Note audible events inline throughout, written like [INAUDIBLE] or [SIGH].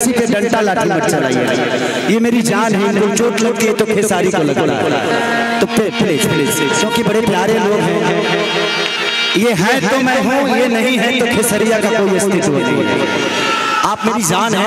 किसी पे डंडा लाठी मत चलाइए। ये मेरी जान है इनको चोट लगती है तो खेसारी को लगता है तो प्लीज़ प्लीज़ क्योंकि बड़े प्यारे लोग हैं। ये है तो मैं हूँ ये नहीं है तो खेसरिया का कोई अस्तित्व नहीं है। आप मेरी जान है।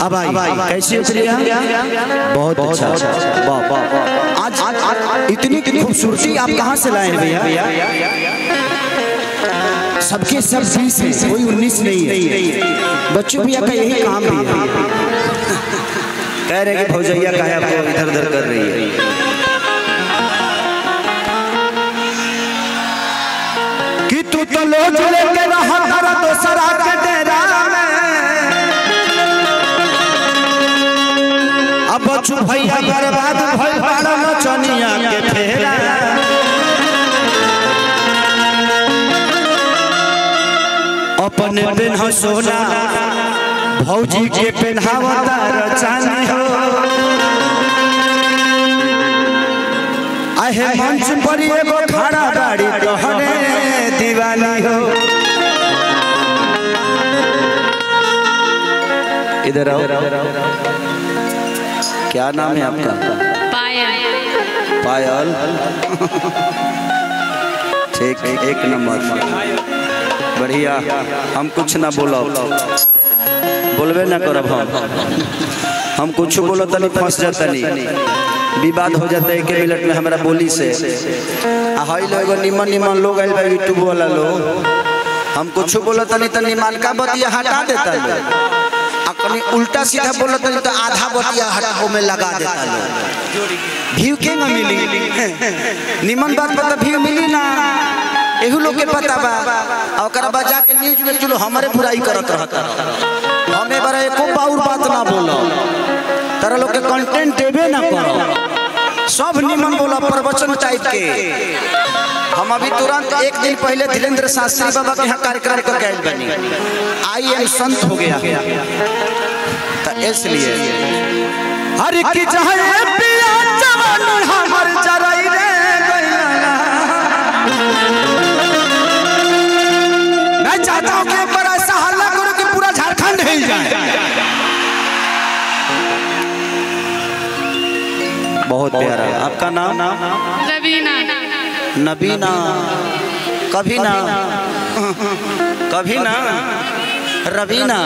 अब आई कैसी उतरी हैं? बहुत अच्छा। वाह वाह वाह। आज आज इतनी खूबसूरती आप कहाँ से लाए हैं भैया? सबके सब बीस है कोई उन्नीस नहीं है। बच्चों भैया का यही काम भी है। कह रहे कि भौजैया का है आपको इधर उधर कर रही है। कि तू तो लो चले लेके रहा अपने पेन्ह सोना। भौजी के चांदी हो। आहे मंच पर एगो खड़ा दीवानी हो। इधर आओ। क्या नाम है आपका? पायल। पायल। [LAUGHS] ठीक एक नंबर। बढ़िया। हम कुछ ना बोलो। बोलबे ना करब हम। हम कुछ बोलो तनी फंस जातनी विवाद हो जाता है एक मिनट में हमारा बोली से। आ हई लोग निमन निमन लोग आइल बा यूट्यूब वाला लोग। हम कुछ बोलो तनी तनी मान का बतिया हटा देता आ कनी उल्टा सीधा बोलो तनी तो आधा बतिया हटाओ में लगा देता लोग व्यू के ना मिली? निमन बात पता व्यू मिली ना। एहू लोग के पता बा। आ ओकरा बाद जाके न्यूज़ में चलो हमारे बुराई करत रहता। हमें बड़ा एको बाउर बात ना बोलो तारा लोग के कंटेंट देबे ना करो सब निमन बोला प्रवचन टाइप के। हम अभी तुरंत एक दिन पहले धीरेन्द्र शास्त्री बाबा के यहाँ कार्यक्रम कर गए बनी। आई एम संत हो गया। तो इसलिए। हर की चाहे पिया जवान हमर जराई रे गइला बहुत प्यारा। आपका नाम? नाम नबीना। कभी ना। कभी ना। Raveena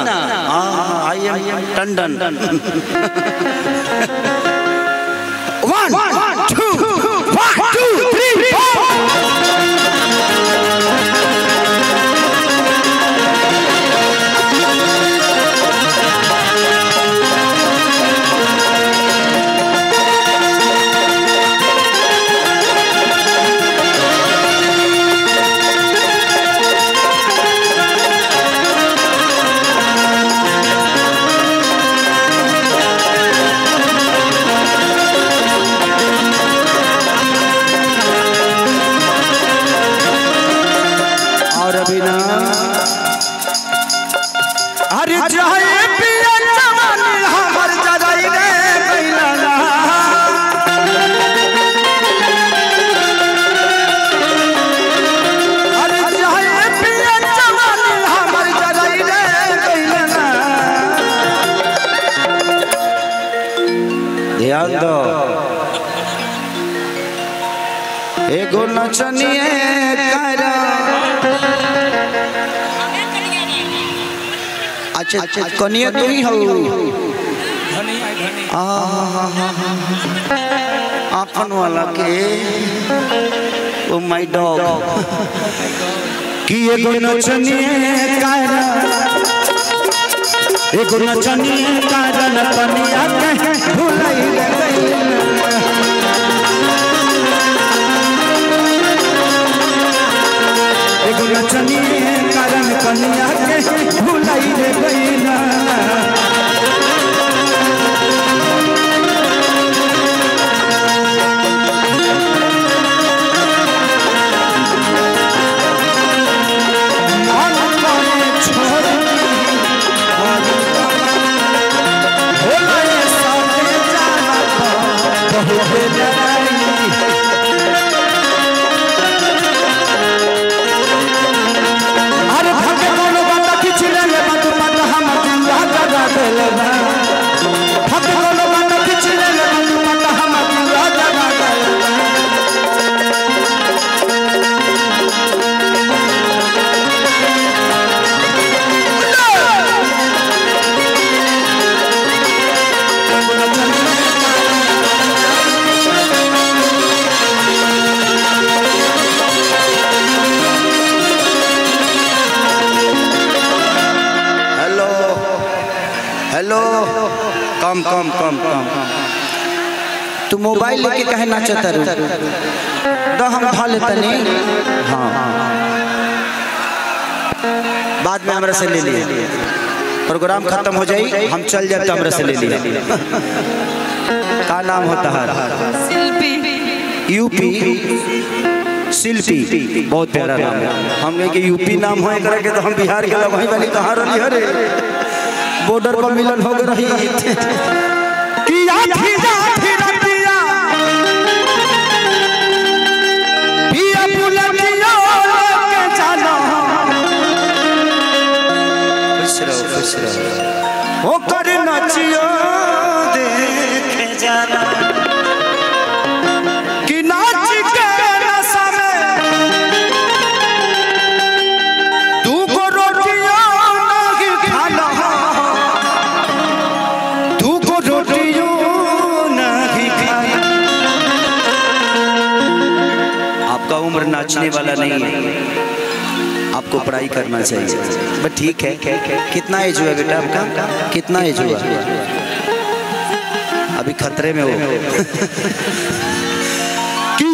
I am Tandon. [LAUGHS] One वन नचनिए करा। अच्छा अच्छा कनिया तू ही हो। आपन वाला के। Oh my dog. कि एगो नचनिए कारा एगो नचनिए कारा कनिया के भुलाई रे एगो कारण कनिया के भुलाई रे गइला कम कम कम कम। तू मोबाइल लेके कहे नाचत रू तो हम धा लेता नहीं हाँ। बाद में हमरा से ले लिए। प्रोग्राम खत्म हो जाई हम चल जाए तो हमरा से ले लिए। का नाम होता है शिल्पी। यूपी। शिल्पी। बहुत प्यारा नाम है। हम यूपी नाम हो तो हम बिहार के लोग वहीं वाली कहाँ रही हरे। बॉर्डर पर मिलन हो गई रही कि आठी जाठी रतिया पिया बुलटिया लेके चलो खुश रहो खुश रहो ओकर नचियो देखे जाना नाचने वाला नहीं है। आपको पढ़ाई करना चाहिए। बट ठीक है, कितना एज हुआ बेटा आपका? कितना एज हुआ? अभी खतरे में हो। कि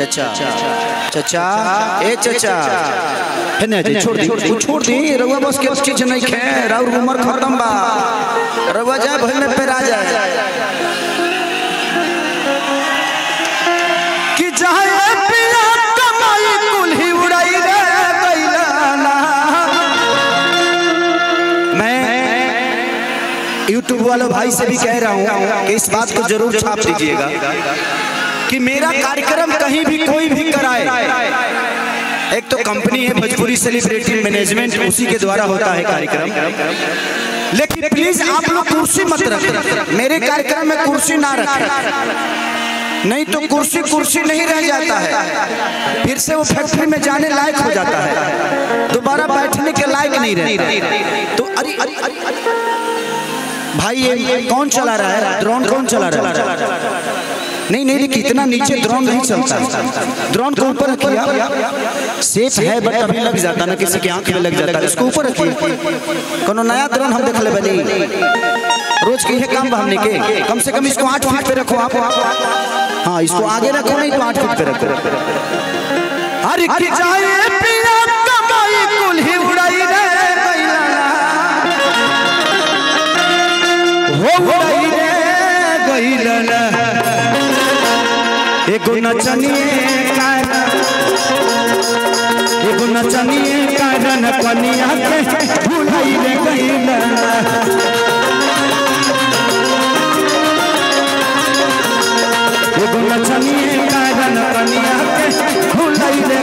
चचा। चचा ए चचा। जी छोड़ दी छोड़ दी रउआ बस के चीज़ नहीं खे राउर उम्र खत्म बा। रउआ जाए भल में पे आ जाए कि जाए पिया कमाई कुल्ही उड़ाई रे मैलाना। मैं यूट्यूब वालों भाई से भी कह रहा हूँ कि इस बात को ज़रूर छाप दीजिएगा। कि मेरा कार्यक्रम कहीं भी कोई भी कराए। एक तो कंपनी है भोजपुरी सेलिब्रिटी मैनेजमेंट उसी के द्वारा होता है कार्यक्रम। लेकिन प्लीज़ आप लोग कुर्सी मत रखें मेरे कार्यक्रम में कुर्सी ना रखें। नहीं तो कुर्सी कुर्सी नहीं रह जाता है। फिर से वो फैक्ट्री में जाने लायक हो जाता है। दोबारा बैठने के लायक नहीं रहता। तो अरे अरे अरे अरे। भाई ये कौन चला रहा है? ड्रोन कौन चला रहा है। नहीं नहीं देखिए इतना नीचे ड्रोन नहीं चलता। ड्रोन को ऊपर रखिए सेफ़ है बट अभी लग जाता ना किसी की आँख में लग जाता है। इसको ऊपर रखिए। कोनो नया ड्रोन हम देख ले बनी। रोज के ये काम बा हमने के। कम से कम इसको आठ फीट पे रखो आप। हाँ इसको आगे रखो नहीं तो आठ फीट पे रखो। कि जाए पिया कमाई कुल्ही उड़ाई रे गइलाना। हो उड़ाई रे गइलाना। एगो नचनिए एगो नचनिए कारण कनिया के भुलाई रे गइलाना। एगो नचनिए कारण कनिया के भुलाई रे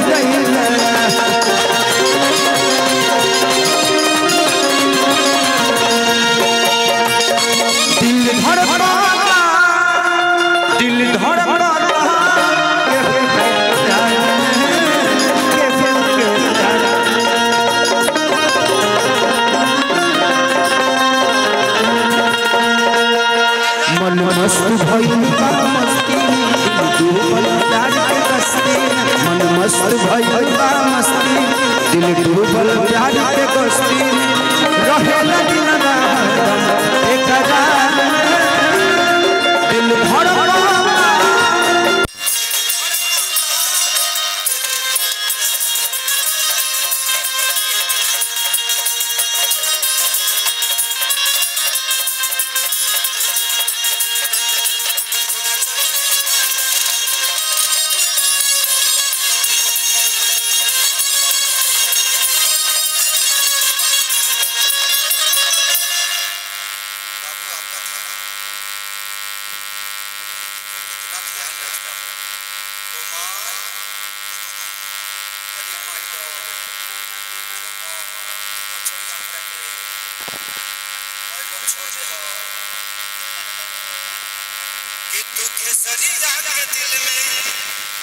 खेसरिया के दिल में